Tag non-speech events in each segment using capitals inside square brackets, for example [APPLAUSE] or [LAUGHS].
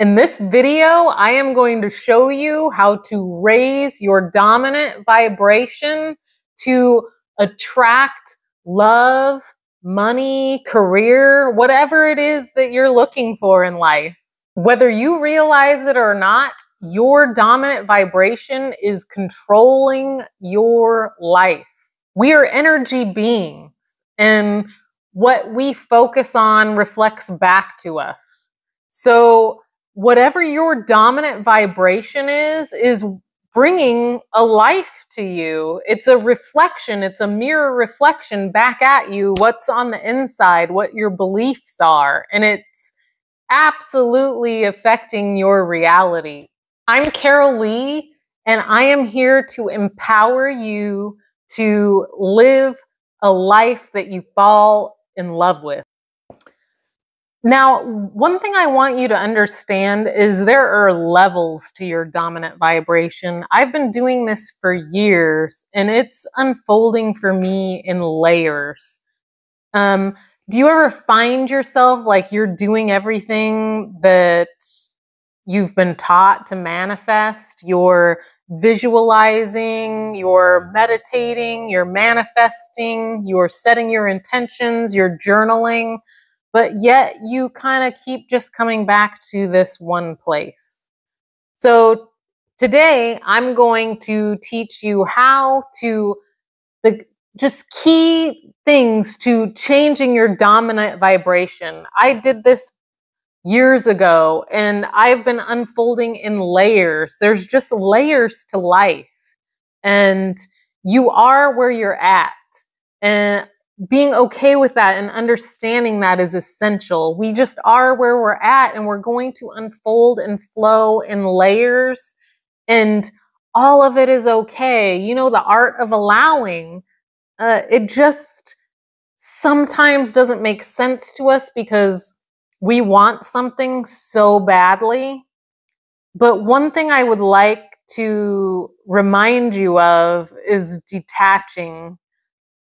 In this video, I am going to show you how to raise your dominant vibration to attract love, money, career, whatever it is that you're looking for in life. Whether you realize it or not, your dominant vibration is controlling your life. We are energy beings, and what we focus on reflects back to us. So, whatever your dominant vibration is, is bringing a life to you. It's a reflection, it's a mirror reflection back at you, what's on the inside, what your beliefs are. And it's absolutely affecting your reality. I'm Carollee, and I am here to empower you to live a life that you fall in love with. Now, one thing I want you to understand is there are levels to your dominant vibration. I've been doing this for years and it's unfolding for me in layers. Um, do you ever find yourself like you're doing everything that you've been taught to manifest? You're visualizing, you're meditating, you're manifesting, you're setting your intentions, you're journaling but yet you kind of keep just coming back to this one place. So today I'm going to teach you how to the just key things to changing your dominant vibration. I did this years ago and I've been unfolding in layers. There's just layers to life. And you are where you're at. And being okay with that and understanding that is essential. We just are where we're at and we're going to unfold and flow in layers and all of it is okay. You know, the art of allowing, uh, it just sometimes doesn't make sense to us because we want something so badly. But one thing I would like to remind you of is detaching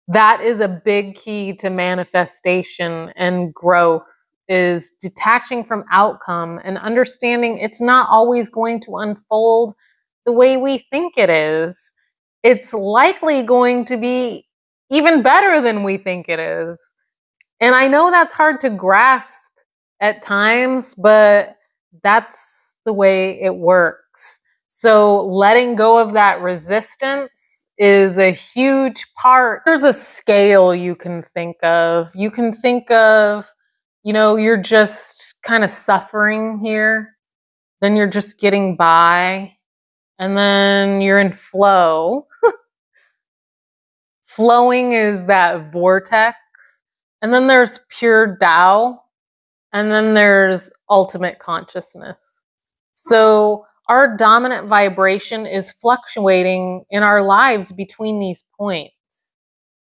that is a big key to manifestation and growth is detaching from outcome and understanding it's not always going to unfold the way we think it is. It's likely going to be even better than we think it is. And I know that's hard to grasp at times, but that's the way it works. So letting go of that resistance is a huge part. There's a scale you can think of. You can think of, you know, you're just kind of suffering here, then you're just getting by, and then you're in flow. [LAUGHS] Flowing is that vortex. And then there's pure Tao, and then there's ultimate consciousness. So, our dominant vibration is fluctuating in our lives between these points.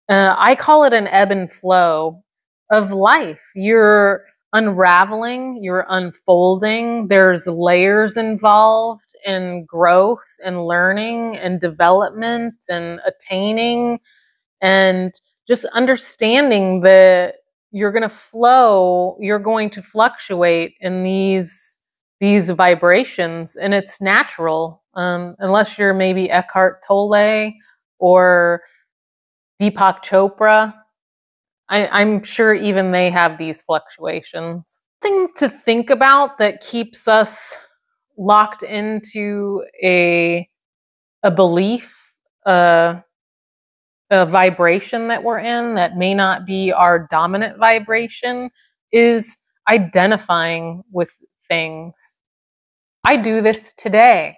Uh, I call it an ebb and flow of life. You're unraveling, you're unfolding, there's layers involved in growth and learning and development and attaining and just understanding that you're going to flow, you're going to fluctuate in these these vibrations and it's natural um, unless you're maybe Eckhart Tolle or Deepak Chopra. I, am sure even they have these fluctuations. Thing to think about that keeps us locked into a a belief, a, a vibration that we're in that may not be our dominant vibration is identifying with things. I do this today.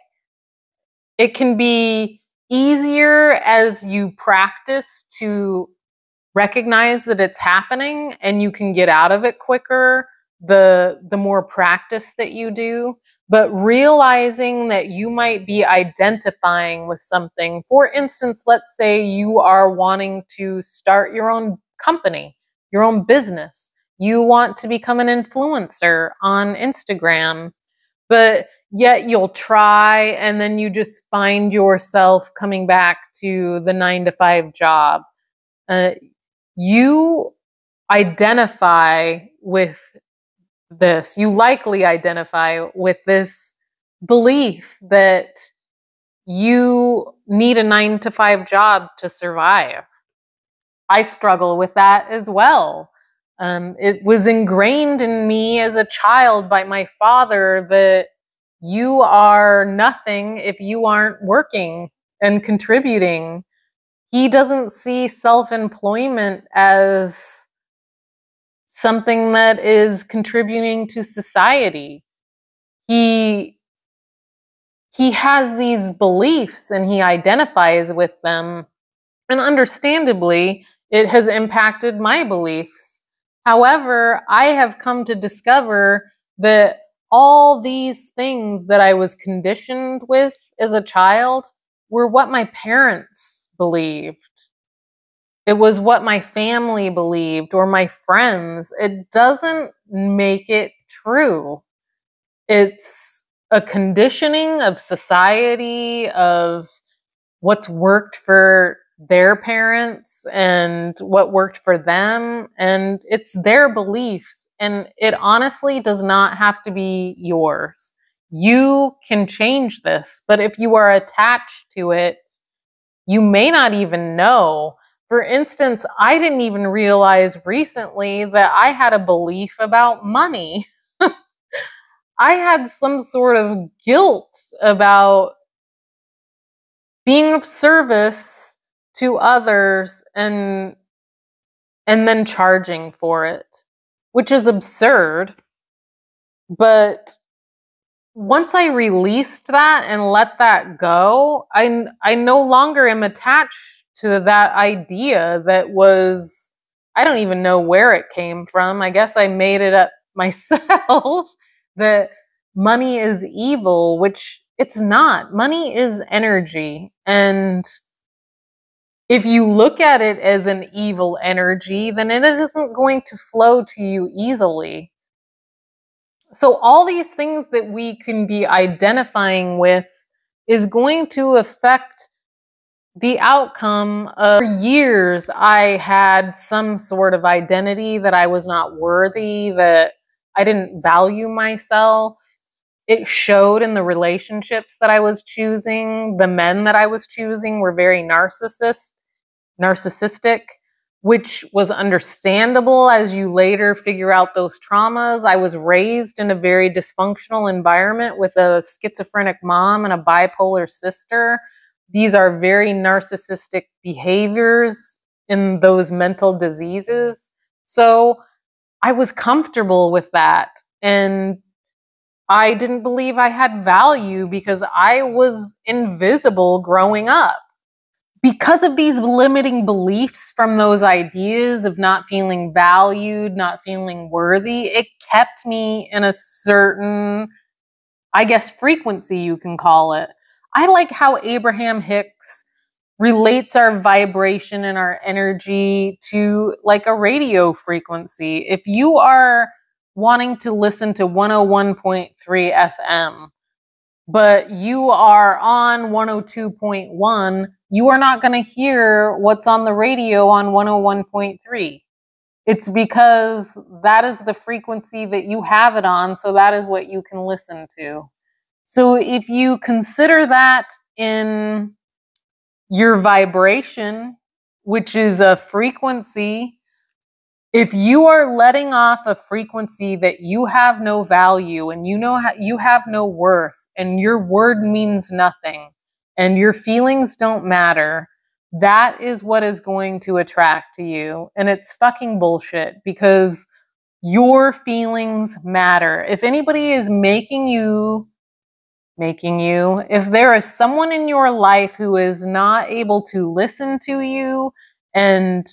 It can be easier as you practice to recognize that it's happening and you can get out of it quicker the the more practice that you do but realizing that you might be identifying with something for instance let's say you are wanting to start your own company your own business you want to become an influencer on Instagram, but yet you'll try and then you just find yourself coming back to the nine to five job. Uh, you identify with this. You likely identify with this belief that you need a nine to five job to survive. I struggle with that as well. Um, it was ingrained in me as a child by my father that you are nothing if you aren't working and contributing. He doesn't see self employment as something that is contributing to society. He he has these beliefs and he identifies with them. And understandably, it has impacted my beliefs. However, I have come to discover that all these things that I was conditioned with as a child were what my parents believed. It was what my family believed or my friends. It doesn't make it true. It's a conditioning of society, of what's worked for their parents and what worked for them. And it's their beliefs. And it honestly does not have to be yours. You can change this, but if you are attached to it, you may not even know for instance, I didn't even realize recently that I had a belief about money. [LAUGHS] I had some sort of guilt about being of service to others and and then charging for it, which is absurd. But once I released that and let that go, I I no longer am attached to that idea that was I don't even know where it came from. I guess I made it up [LAUGHS] myself that money is evil, which it's not. Money is energy. And if you look at it as an evil energy, then it isn't going to flow to you easily. So, all these things that we can be identifying with is going to affect the outcome of years I had some sort of identity that I was not worthy, that I didn't value myself. It showed in the relationships that I was choosing. The men that I was choosing were very narcissist, narcissistic, which was understandable as you later figure out those traumas. I was raised in a very dysfunctional environment with a schizophrenic mom and a bipolar sister these are very narcissistic behaviors in those mental diseases. So I was comfortable with that. And I didn't believe I had value because I was invisible growing up. Because of these limiting beliefs from those ideas of not feeling valued, not feeling worthy, it kept me in a certain, I guess, frequency, you can call it. I like how Abraham Hicks relates our vibration and our energy to like a radio frequency. If you are wanting to listen to 101.3 FM, but you are on 102.1, you are not going to hear what's on the radio on 101.3. It's because that is the frequency that you have it on, so that is what you can listen to. So if you consider that in your vibration, which is a frequency, if you are letting off a frequency that you have no value and you know you have no worth and your word means nothing and your feelings don't matter, that is what is going to attract to you. And it's fucking bullshit because your feelings matter. If anybody is making you making you. If there is someone in your life who is not able to listen to you and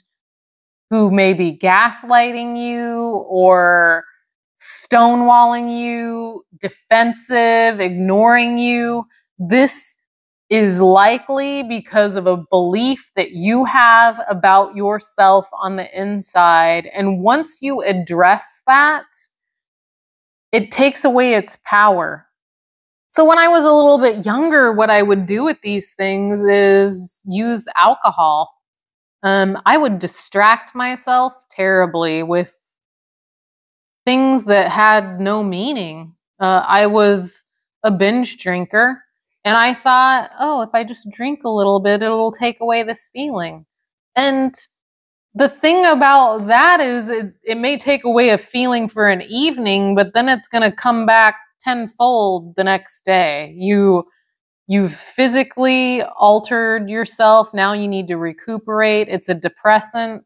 who may be gaslighting you or stonewalling you, defensive, ignoring you, this is likely because of a belief that you have about yourself on the inside. And once you address that, it takes away its power so when I was a little bit younger, what I would do with these things is use alcohol. Um, I would distract myself terribly with things that had no meaning. Uh, I was a binge drinker, and I thought, oh, if I just drink a little bit, it'll take away this feeling. And the thing about that is it, it may take away a feeling for an evening, but then it's going to come back tenfold the next day. You you've physically altered yourself. Now you need to recuperate. It's a depressant.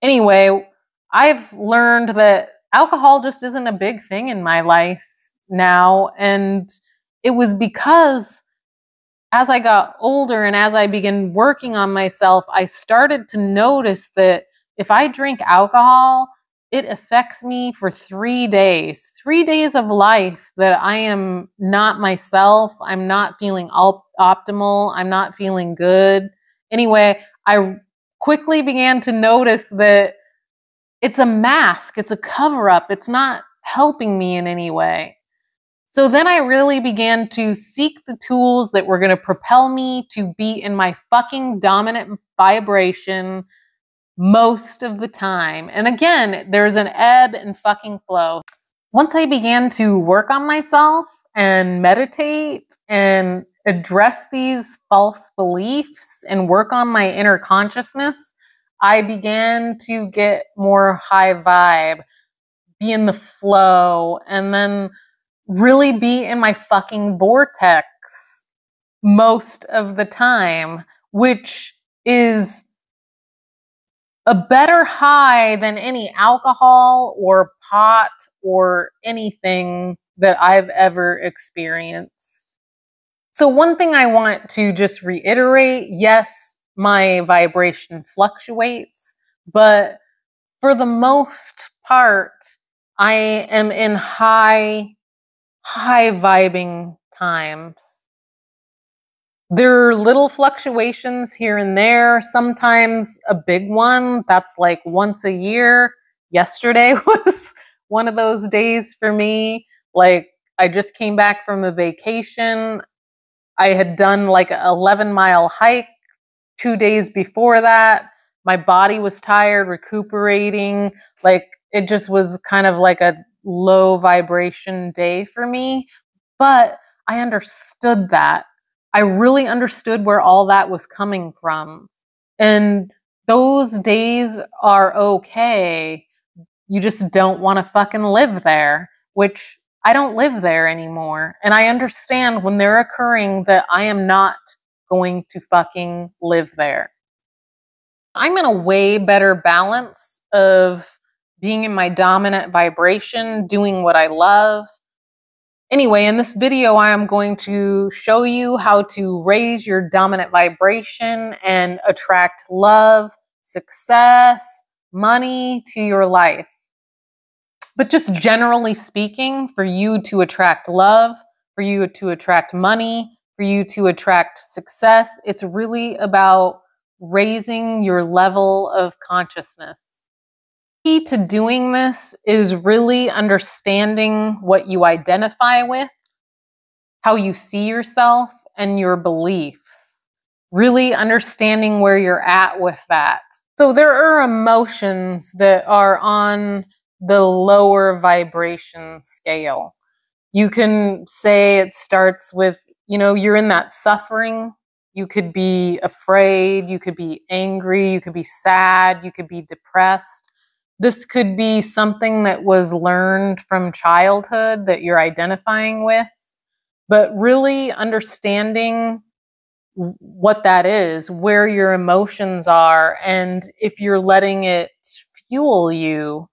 Anyway, I've learned that alcohol just isn't a big thing in my life now. And it was because as I got older and as I began working on myself, I started to notice that if I drink alcohol, it affects me for three days, three days of life that I am not myself. I'm not feeling op- optimal. I'm not feeling good. Anyway, I quickly began to notice that it's a mask, it's a cover up, it's not helping me in any way. So then I really began to seek the tools that were going to propel me to be in my fucking dominant vibration most of the time. And again, there's an ebb and fucking flow. Once I began to work on myself and meditate and address these false beliefs and work on my inner consciousness, I began to get more high vibe, be in the flow, and then really be in my fucking vortex most of the time, which is a better high than any alcohol or pot or anything that I've ever experienced. So, one thing I want to just reiterate yes, my vibration fluctuates, but for the most part, I am in high high vibing times. There are little fluctuations here and there, sometimes a big one that's like once a year. Yesterday [LAUGHS] was one of those days for me. Like, I just came back from a vacation. I had done like an 11 mile hike two days before that. My body was tired, recuperating. Like, it just was kind of like a low vibration day for me, but I understood that. I really understood where all that was coming from. And those days are okay. You just don't want to fucking live there, which I don't live there anymore. And I understand when they're occurring that I am not going to fucking live there. I'm in a way better balance of being in my dominant vibration, doing what I love. Anyway, in this video, I am going to show you how to raise your dominant vibration and attract love, success, money to your life. But just generally speaking, for you to attract love, for you to attract money, for you to attract success, it's really about raising your level of consciousness key to doing this is really understanding what you identify with, how you see yourself, and your beliefs. Really understanding where you're at with that. So, there are emotions that are on the lower vibration scale. You can say it starts with, you know, you're in that suffering. You could be afraid, you could be angry, you could be sad, you could be depressed this could be something that was learned from childhood that you're identifying with, but really understanding what that is, where your emotions are, and if you're letting it fuel you.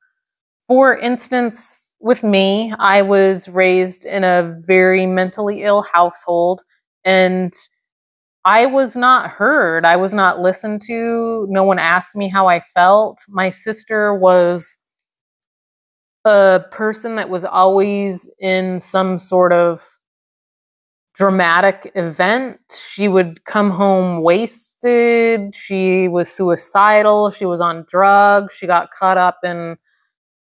For instance, with me, I was raised in a very mentally ill household, and I was not heard. I was not listened to. No one asked me how I felt. My sister was a person that was always in some sort of dramatic event. She would come home wasted. She was suicidal. She was on drugs. She got caught up in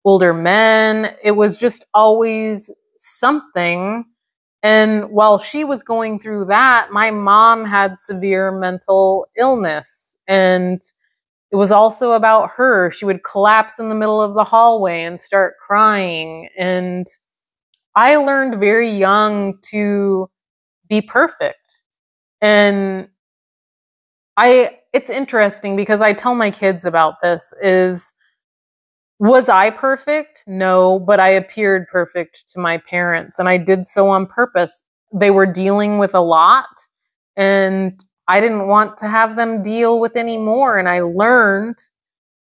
older men. It was just always something and while she was going through that, my mom had severe mental illness. And it was also about her. She would collapse in the middle of the hallway and start crying. And I learned very young to be perfect. And I it's interesting because I tell my kids about this is was I perfect? No, but I appeared perfect to my parents and I did so on purpose. They were dealing with a lot and I didn't want to have them deal with any more. And I learned,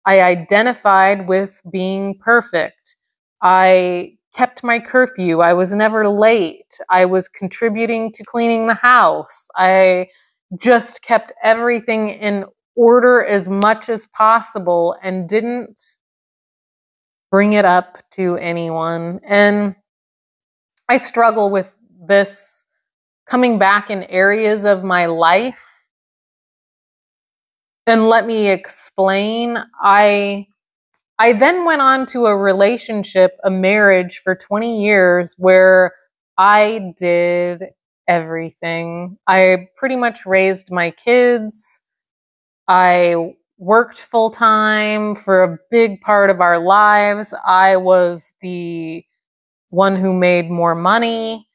I identified with being perfect. I kept my curfew. I was never late. I was contributing to cleaning the house. I just kept everything in order as much as possible and didn't bring it up to anyone. And I struggle with this coming back in areas of my life and let me explain. I I then went on to a relationship, a marriage for 20 years where I did everything. I pretty much raised my kids. I worked full time for a big part of our lives. I was the one who made more money.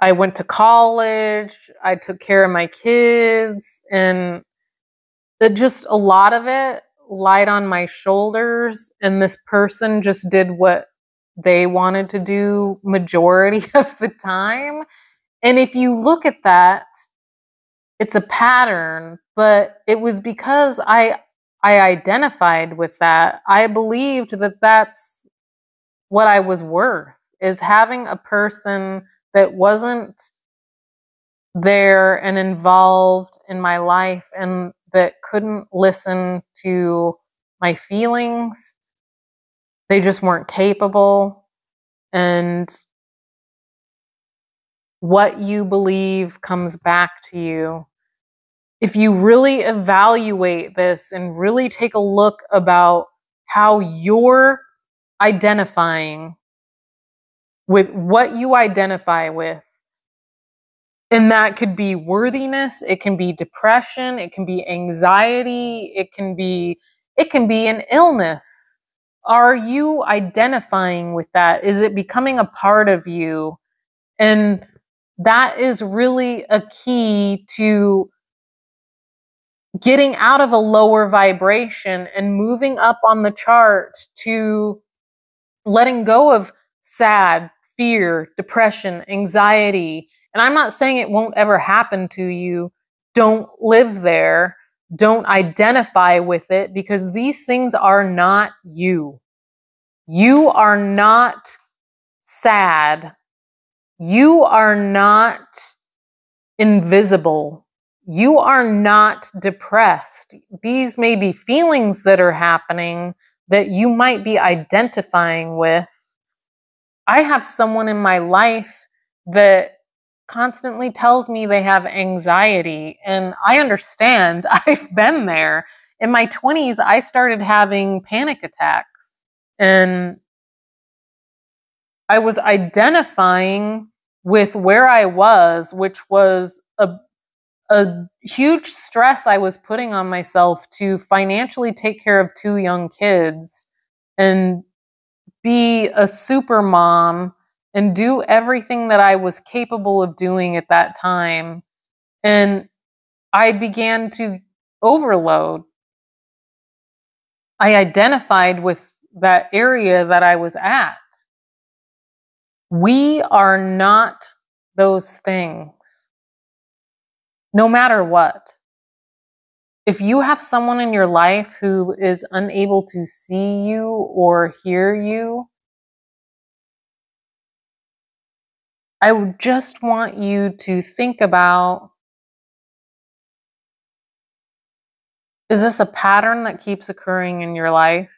I went to college. I took care of my kids and just a lot of it lied on my shoulders and this person just did what they wanted to do majority [LAUGHS] of the time and if you look at that it's a pattern but it was because i i identified with that i believed that that's what i was worth is having a person that wasn't there and involved in my life and that couldn't listen to my feelings. They just weren't capable. And what you believe comes back to you. If you really evaluate this and really take a look about how you're identifying with what you identify with, and that could be worthiness, it can be depression, it can be anxiety, it can be it can be an illness. Are you identifying with that? Is it becoming a part of you? And that is really a key to getting out of a lower vibration and moving up on the chart to letting go of sad, fear, depression, anxiety, and I'm not saying it won't ever happen to you. Don't live there. Don't identify with it because these things are not you. You are not sad. You are not invisible. You are not depressed. These may be feelings that are happening that you might be identifying with. I have someone in my life that constantly tells me they have anxiety. And I understand, [LAUGHS] I've been there. In my 20s, I started having panic attacks. And I was identifying with where I was, which was a, a huge stress I was putting on myself to financially take care of two young kids and be a super mom and do everything that I was capable of doing at that time. And I began to overload. I identified with that area that I was at. We are not those things, no matter what. If you have someone in your life who is unable to see you or hear you, I would just want you to think about is this a pattern that keeps occurring in your life?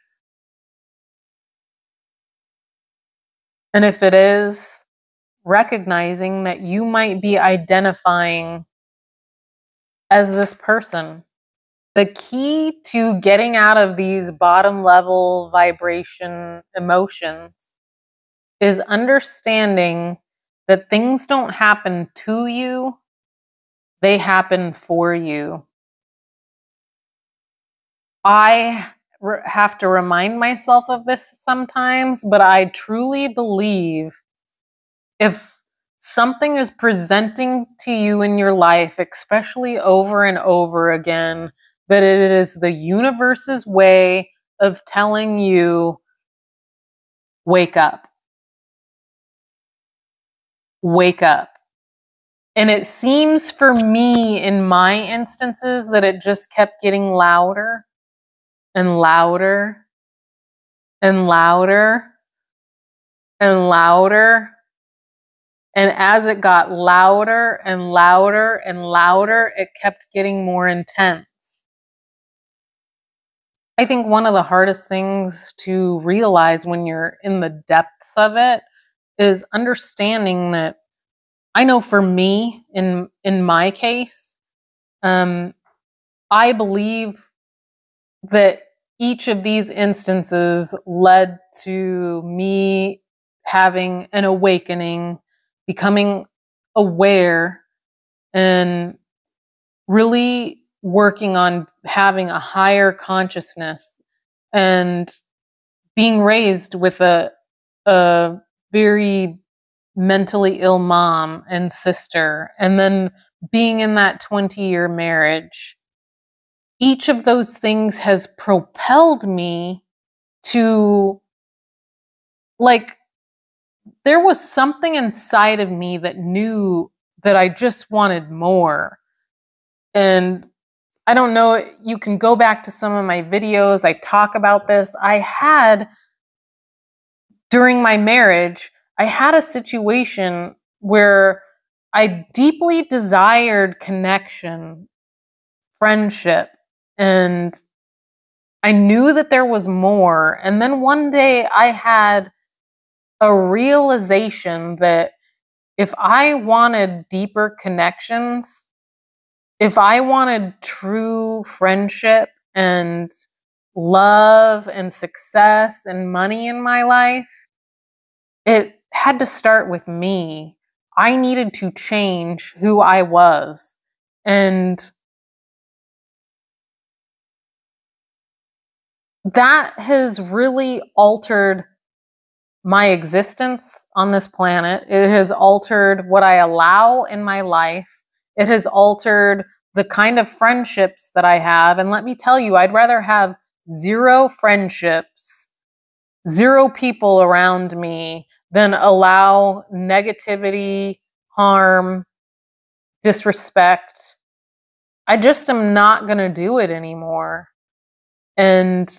And if it is, recognizing that you might be identifying as this person. The key to getting out of these bottom level vibration emotions is understanding that things don't happen to you, they happen for you. I re- have to remind myself of this sometimes, but I truly believe if something is presenting to you in your life, especially over and over again, that it is the universe's way of telling you, wake up. Wake up. And it seems for me in my instances that it just kept getting louder and louder and louder and louder. And as it got louder and louder and louder, it kept getting more intense. I think one of the hardest things to realize when you're in the depths of it is understanding that I know for me in in my case, um, I believe that each of these instances led to me having an awakening, becoming aware, and really working on having a higher consciousness and being raised with a a very mentally ill mom and sister and then being in that 20 year marriage each of those things has propelled me to like there was something inside of me that knew that I just wanted more and I don't know, you can go back to some of my videos. I talk about this. I had, during my marriage, I had a situation where I deeply desired connection, friendship, and I knew that there was more. And then one day I had a realization that if I wanted deeper connections, if I wanted true friendship and love and success and money in my life, it had to start with me. I needed to change who I was. And that has really altered my existence on this planet. It has altered what I allow in my life. It has altered the kind of friendships that I have. And let me tell you, I'd rather have zero friendships, zero people around me than allow negativity, harm, disrespect. I just am not going to do it anymore. And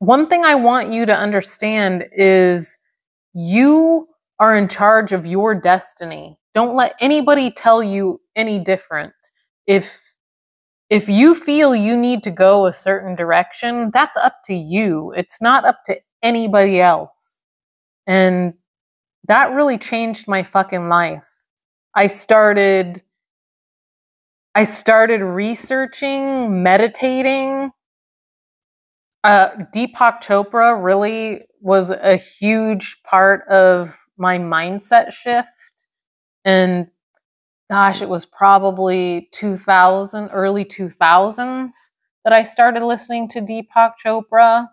one thing I want you to understand is you are in charge of your destiny. Don't let anybody tell you any different. If if you feel you need to go a certain direction, that's up to you. It's not up to anybody else. And that really changed my fucking life. I started I started researching, meditating. Uh, Deepak Chopra really was a huge part of my mindset shift and gosh, it was probably 2000, early 2000s that I started listening to Deepak Chopra.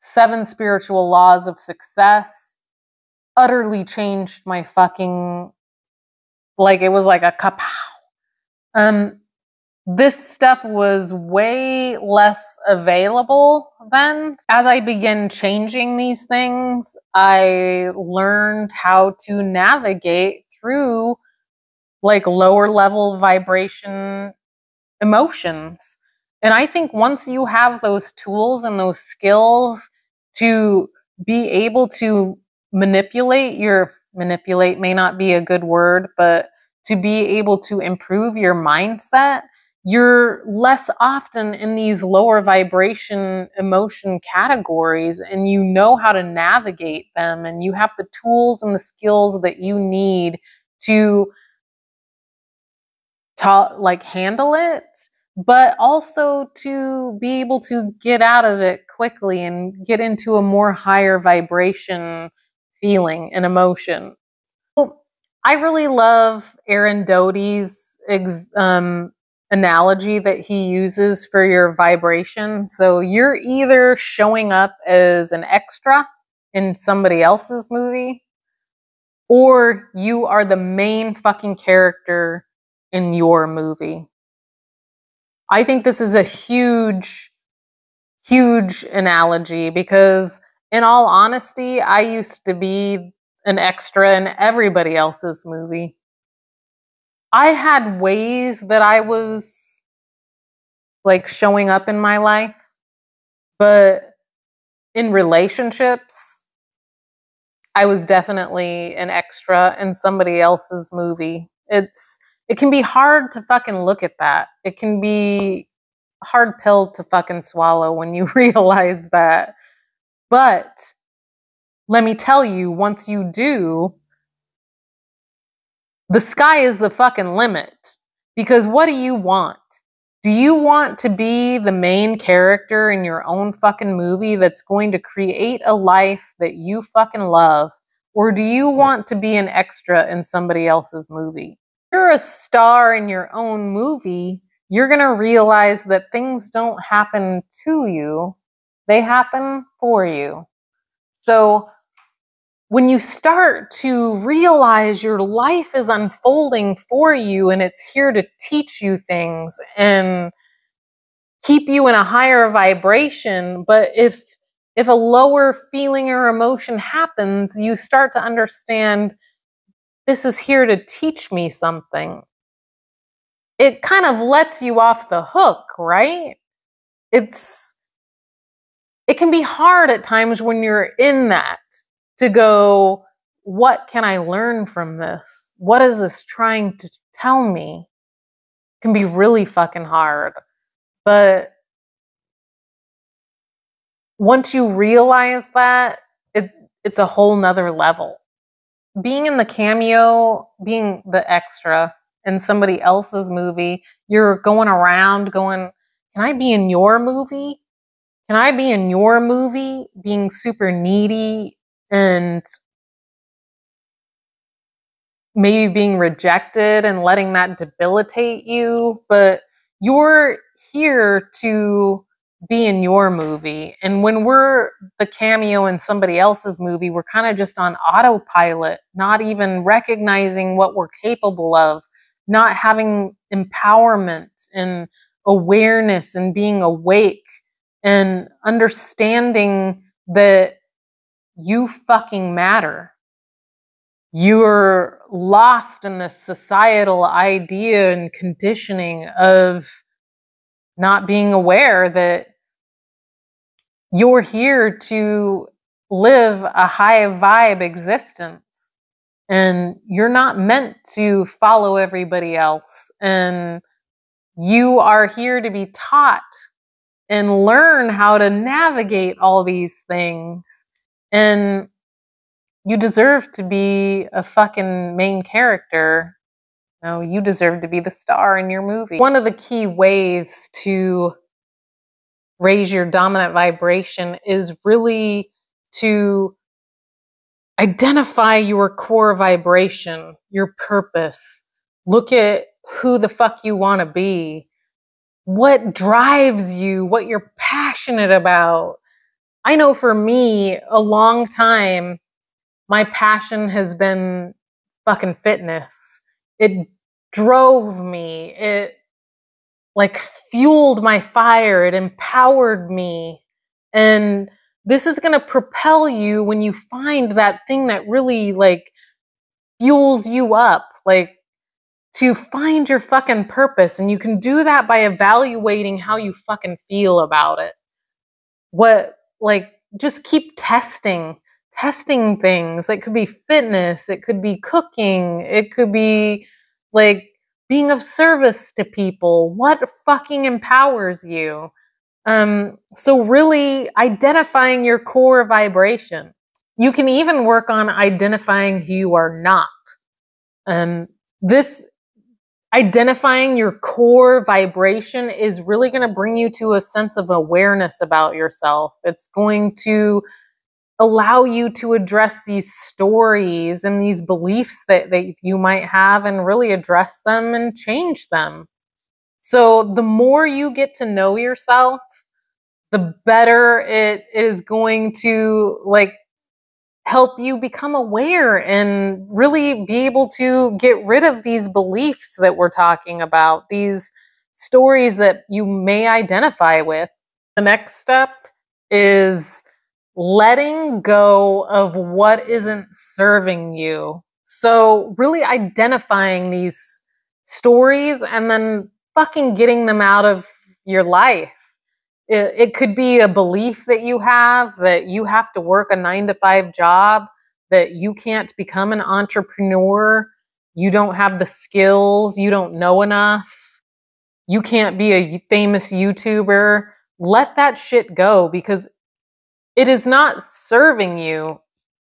Seven Spiritual Laws of Success utterly changed my fucking like it was like a kapow. Um this stuff was way less available then. As I began changing these things, I learned how to navigate through like lower level vibration emotions. And I think once you have those tools and those skills to be able to manipulate your manipulate may not be a good word, but to be able to improve your mindset you're less often in these lower vibration emotion categories and you know how to navigate them and you have the tools and the skills that you need to ta- like handle it but also to be able to get out of it quickly and get into a more higher vibration feeling and emotion. I really love aaron doughty's ex- um, analogy that he uses for your vibration. So you're either showing up as an extra in somebody else's movie, or you are the main fucking character in your movie. I think this is a huge, huge analogy because, in all honesty, I used to be an extra in everybody else's movie. I had ways that I was like showing up in my life, but in relationships, I was definitely an extra in somebody else's movie. It's it can be hard to fucking look at that. It can be hard pill to fucking swallow when you [LAUGHS] realize that. But let me tell you, once you do, the sky is the fucking limit. Because what do you want? Do you want to be the main character in your own fucking movie that's going to create a life that you fucking love? Or do you want to be an extra in somebody else's movie? If you're a star in your own movie, you're going to realize that things don't happen to you, they happen for you. So when you start to realize your life is unfolding for you and it's here to teach you things and keep you in a higher vibration but if if a lower feeling or emotion happens you start to understand this is here to teach me something. It kind of lets you off the hook right? It's it can be hard at times when you're in that to go, what can I learn from this? What is this trying to tell me? Can be really fucking hard. But once you realize that, it it's a whole nother level. Being in the cameo, being the extra in somebody else's movie, you're going around going, Can I be in your movie? Can I be in your movie being super needy and maybe being rejected and letting that debilitate you, but you're here to be in your movie. And when we're the cameo in somebody else's movie, we're kind of just on autopilot, not even recognizing what we're capable of, not having empowerment and awareness and being awake and understanding that you fucking matter. You're lost in the societal idea and conditioning of not being aware that you're here to live a high vibe existence. And you're not meant to follow everybody else. And you are here to be taught and learn how to navigate all these things and you deserve to be a fucking main character. No, you deserve to be the star in your movie. One of the key ways to raise your dominant vibration is really to identify your core vibration, your purpose. Look at who the fuck you want to be, what drives you, what you're passionate about. I know for me, a long time, my passion has been fucking fitness. It drove me. It like fueled my fire. It empowered me. And this is going to propel you when you find that thing that really like fuels you up. Like to find your fucking purpose. And you can do that by evaluating how you fucking feel about it. What like just keep testing testing things. It could be fitness it could be cooking it could be like being of service to people. What fucking empowers you? Um so really identifying your core vibration. You can even work on identifying who you are not. Um this identifying your core vibration is really going to bring you to a sense of awareness about yourself. It's going to allow you to address these stories and these beliefs that, that you might have and really address them and change them. So the more you get to know yourself, the better it is going to like help you become aware and really be able to get rid of these beliefs that we're talking about, these stories that you may identify with. The next step is letting go of what isn't serving you. So, really identifying these stories and then fucking getting them out of your life. It, it, could be a belief that you have that you have to work a nine to five job, that you can't become an entrepreneur, you don't have the skills, you don't know enough, you can't be a famous YouTuber. Let that shit go because it is not serving you.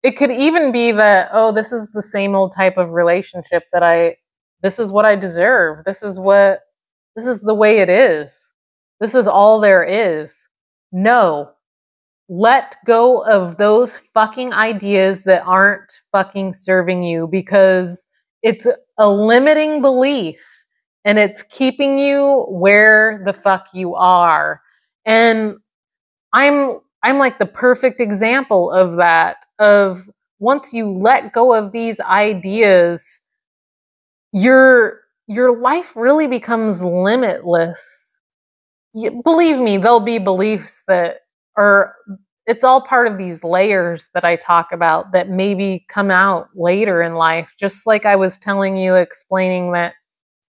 It could even be that, oh, this is the same old type of relationship that I, this is what I deserve. This is what, this is the way it is. This is all there is. No. Let go of those fucking ideas that aren't fucking serving you because it's a limiting belief and it's keeping you where the fuck you are. And I'm I'm like the perfect example of that of once you let go of these ideas your your life really becomes limitless. Believe me, there'll be beliefs that are it's all part of these layers that I talk about that maybe come out later in life. Just like I was telling you, explaining that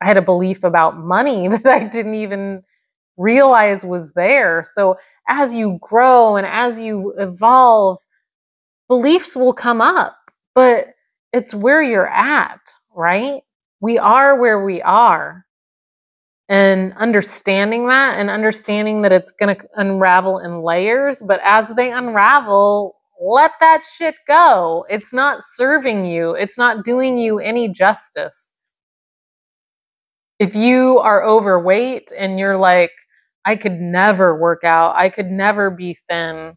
I had a belief about money [LAUGHS] that I didn't even realize was there. So as you grow and as you evolve, beliefs will come up, but it's where you're at, right? We are where we are. And understanding that and understanding that it's going to unravel in layers, but as they unravel, let that shit go. It's not serving you, it's not doing you any justice. If you are overweight and you're like, I could never work out. I could never be thin.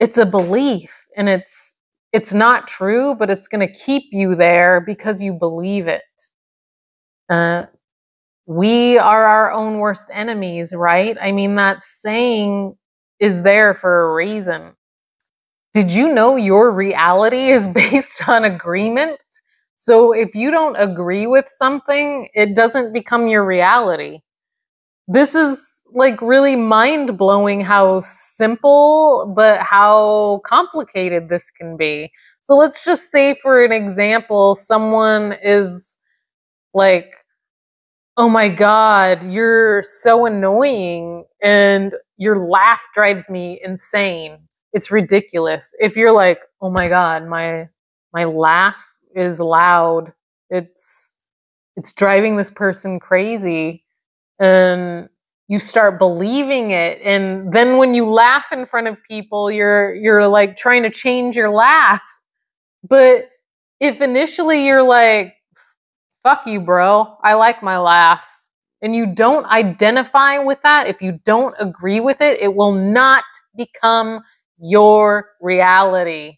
It's a belief and it's it's not true, but it's going to keep you there because you believe it. Uh, we are our own worst enemies, right? I mean, that saying is there for a reason. Did you know your reality is [LAUGHS] based on agreement? So if you don't agree with something, it doesn't become your reality. This is like really mind blowing how simple but how complicated this can be. So let's just say, for an example, someone is like, oh my God, you're so annoying and your laugh drives me insane. It's ridiculous. If you're like, oh my God, my my laugh is loud. It's it's driving this person crazy. And you start believing it and then when you laugh in front of people you're you're like trying to change your laugh but if initially you're like fuck you bro i like my laugh and you don't identify with that if you don't agree with it it will not become your reality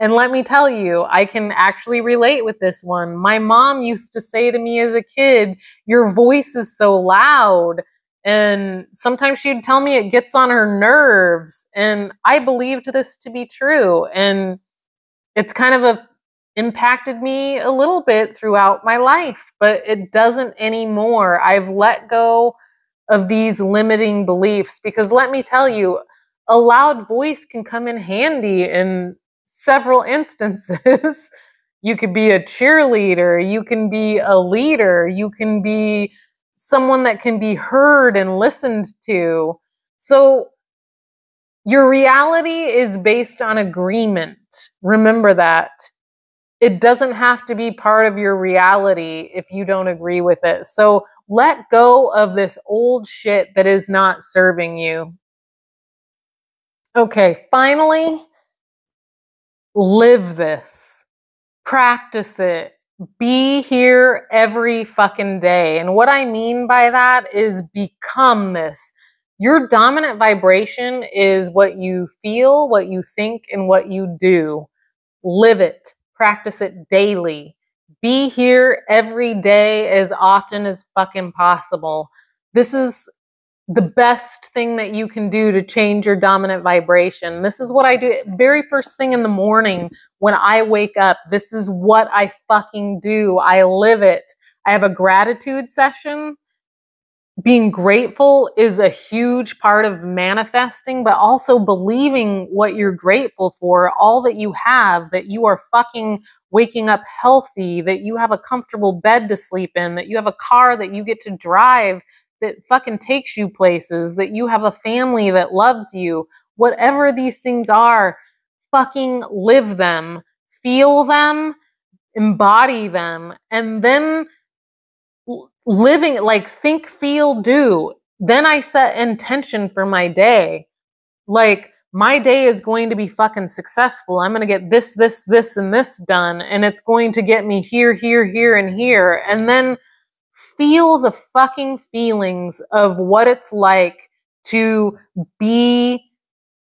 and let me tell you, I can actually relate with this one. My mom used to say to me as a kid, Your voice is so loud. And sometimes she'd tell me it gets on her nerves. And I believed this to be true. And it's kind of a, impacted me a little bit throughout my life, but it doesn't anymore. I've let go of these limiting beliefs because let me tell you, a loud voice can come in handy in several instances. [LAUGHS] you could be a cheerleader, you can be a leader, you can be someone that can be heard and listened to. So your reality is based on agreement. Remember that. It doesn't have to be part of your reality if you don't agree with it. So let go of this old shit that is not serving you. Okay, finally, live this, practice it, be here every fucking day. And what I mean by that is become this. Your dominant vibration is what you feel, what you think, and what you do. Live it, practice it daily. Be here every day as often as fucking possible. this is the best thing that you can do to change your dominant vibration. This is what I do very first thing in the morning when I wake up. This is what I fucking do. I live it. I have a gratitude session. Being grateful is a huge part of manifesting, but also believing what you're grateful for, all that you have, that you are fucking waking up healthy, that you have a comfortable bed to sleep in, that you have a car that you get to drive that fucking takes you places, that you have a family that loves you, whatever these things are, fucking live them, feel them, embody them, and then living like think, feel, do. Then I set intention for my day. Like, my day is going to be fucking successful. I'm going to get this, this, this, and this done. And it's going to get me here, here, here, and here. And then feel the fucking feelings of what it's like to be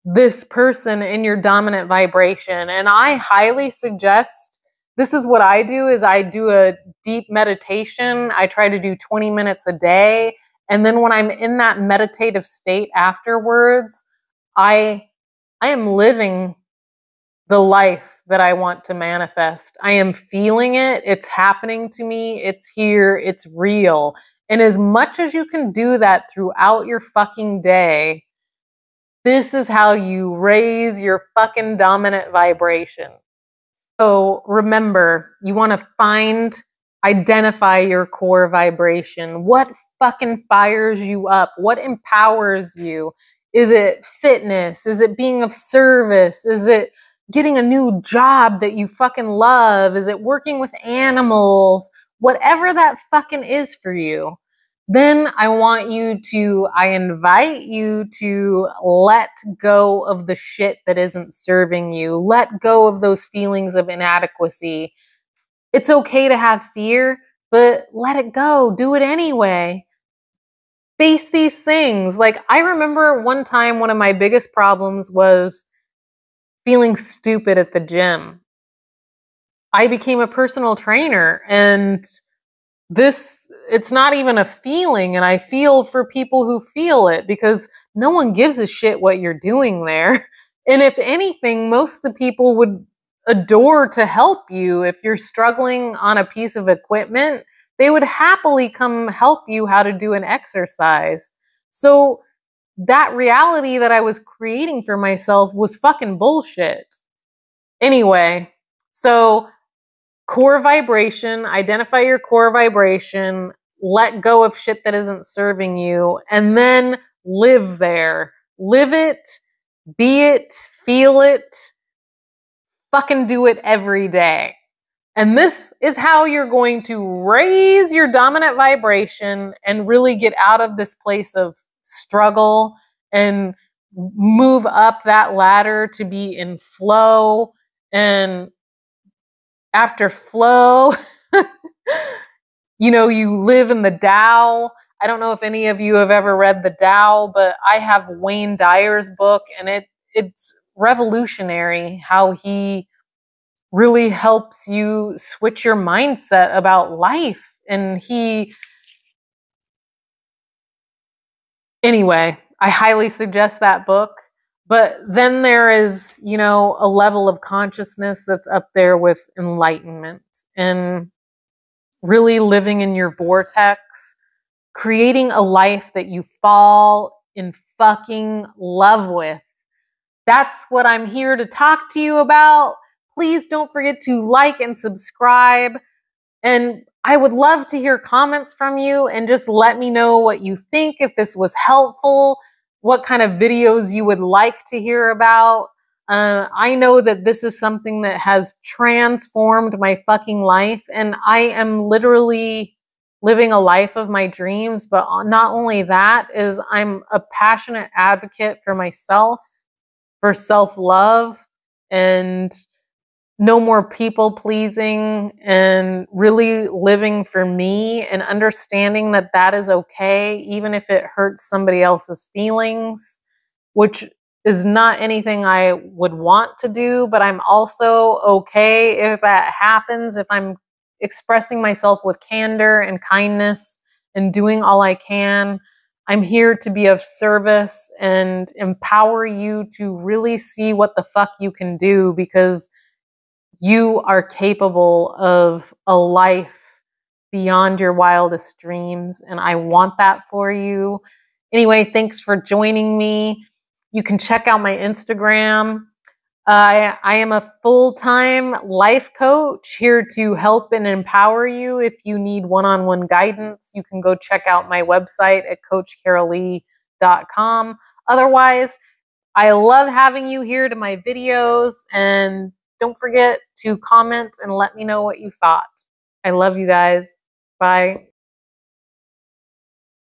this person in your dominant vibration and i highly suggest this is what i do is i do a deep meditation i try to do 20 minutes a day and then when i'm in that meditative state afterwards i i am living the life that I want to manifest. I am feeling it. It's happening to me. It's here. It's real. And as much as you can do that throughout your fucking day, this is how you raise your fucking dominant vibration. So remember, you want to find, identify your core vibration. What fucking fires you up? What empowers you? Is it fitness? Is it being of service? Is it getting a new job that you fucking love? Is it working with animals? Whatever that fucking is for you. Then I want you to, I invite you to let go of the shit that isn't serving you. Let go of those feelings of inadequacy. It's okay to have fear, but let it go. Do it anyway. Face these things. Like, I remember one time one of my biggest problems was feeling stupid at the gym. I became a personal trainer and this it's not even a feeling and I feel for people who feel it because no one gives a shit what you're doing there. [LAUGHS] And if anything, most of the people would adore to help you if you're struggling on a piece of equipment, they would happily come help you how to do an exercise. So that reality that I was creating for myself was fucking bullshit. Anyway, so core vibration, identify your core vibration, let go of shit that isn't serving you, and then live there. Live it, be it, feel it, fucking do it every day. And this is how you're going to raise your dominant vibration and really get out of this place of struggle and move up that ladder to be in flow and after flow. [LAUGHS] You know you live in the Tao I don't know if any of you have ever read the Tao but I have Wayne Dyer's book and it it's revolutionary how he really helps you switch your mindset about life. And he anyway, I highly suggest that book. But then there is, you know, a level of consciousness that's up there with enlightenment and really living in your vortex, creating a life that you fall in fucking love with. That's what I'm here to talk to you about. Please don't forget to like and subscribe. And I would love to hear comments from you and just let me know what you think, if this was helpful, what kind of videos you would like to hear about. Uh, I know that this is something that has transformed my fucking life, and I am literally living a life of my dreams. But not only that, is I'm a passionate advocate for myself, for self love, and no more people pleasing and really living for me and understanding that that is okay, even if it hurts somebody else's feelings, which is not anything I would want to do, but I'm also okay if that happens, if I'm expressing myself with candor and kindness and doing all I can. I'm here to be of service and empower you to really see what the fuck you can do because you are capable of a life beyond your wildest dreams. And I want that for you. Anyway, thanks for joining me. You can check out my Instagram. Uh, I am a full time life coach here to help and empower you. If you need one on one guidance, you can go check out my website at coachcarollee.com. Otherwise, I love having you here to my videos and don't forget to comment and let me know what you thought. I love you guys. Bye.